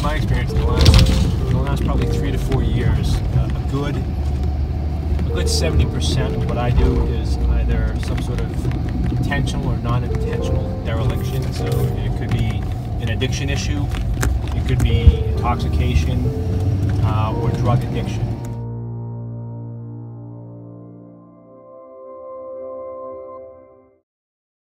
In my experience, in the last, in the last probably three to four years, uh, a good, a good 70% of what I do is either some sort of intentional or non-intentional dereliction. So it could be an addiction issue, it could be intoxication, uh, or drug addiction.